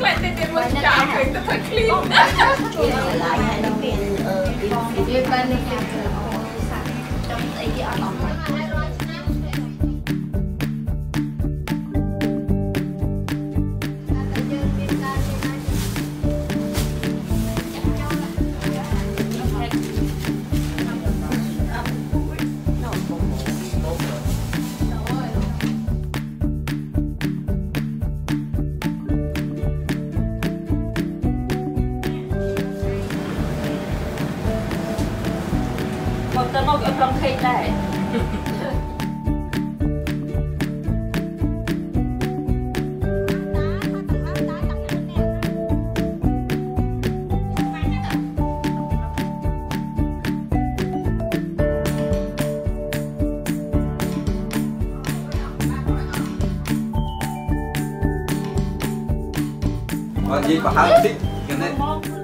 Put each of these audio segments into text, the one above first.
ខ្លែកតិចទៀតមកចាយទៅទៅឃ្លីនវាឡាយហើយដល់ពេលអឺវាបាននេះចាំអឺសាក់ចង់ស្អីគេអត់អស់ Một tấn một cái con khỉ này. Ờ, gì bà hai thích cái này Dạ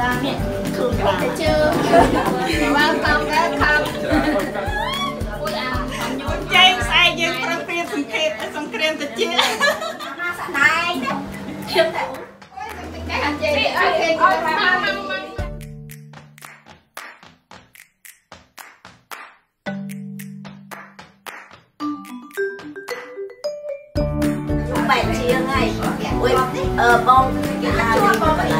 Rất đẹp là នេះខ្លួនខ្លះ Thấy chưa? Welcome, welcome. Ui à, không nhớ. ចែងស្អែកយើងប្រឹងព្រៀនសង្ខេបសង្គ្រាមតិច ណាសាណៃធៀបតែ Cái hành chị đi ở kia coi mà mà mà. បែកជាងហើយអុយអឺបងគេហៅនេះកន្លែង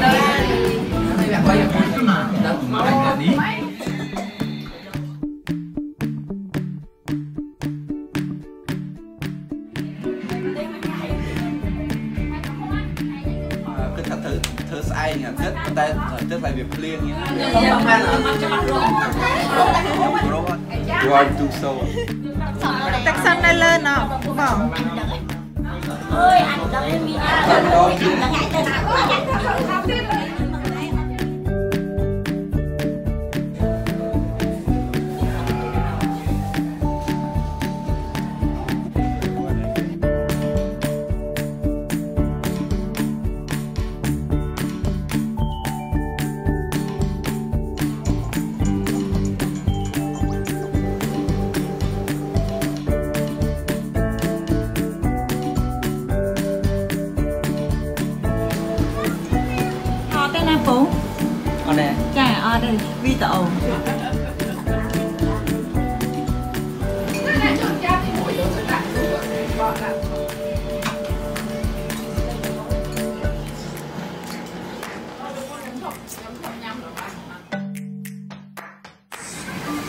đây là tết bên đây thời tết lại việc liên nhé. One two tắc sân đây lên nào bỏ ơi anh đó em đi ra rồi anh đó ngại tên nào Họ tên là Phú អត់ដែរ ចាអត់ទេវីដេអូ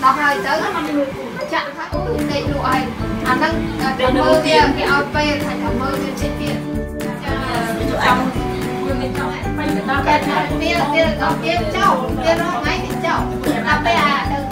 đọc rồi tới chặn phát uống đây lụa hay à nâng thầm mơ kia cái ao pe thành thầm mơ kia trên kia tiền tiền có tiền cháu tiền nó ngay tiền cháu làm bé đừng